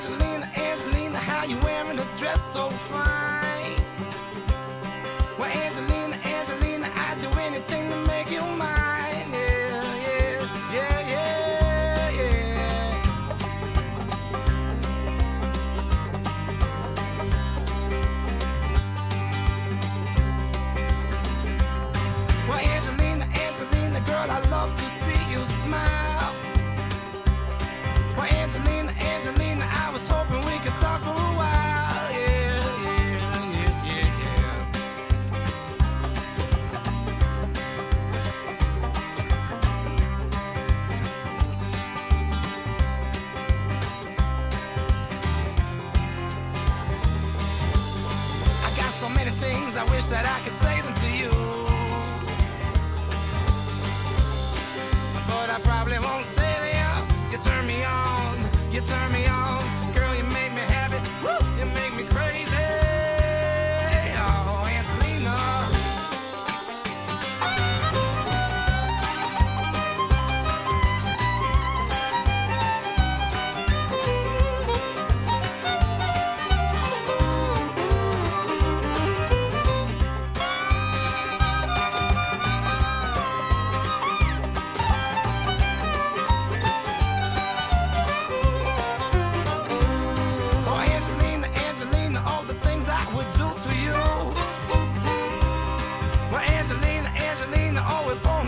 Angelina, Angelina, how you wearing a dress so fine? wish that I could say them to you. But I probably won't say them. You turn me on, you turn me Berlin, all we've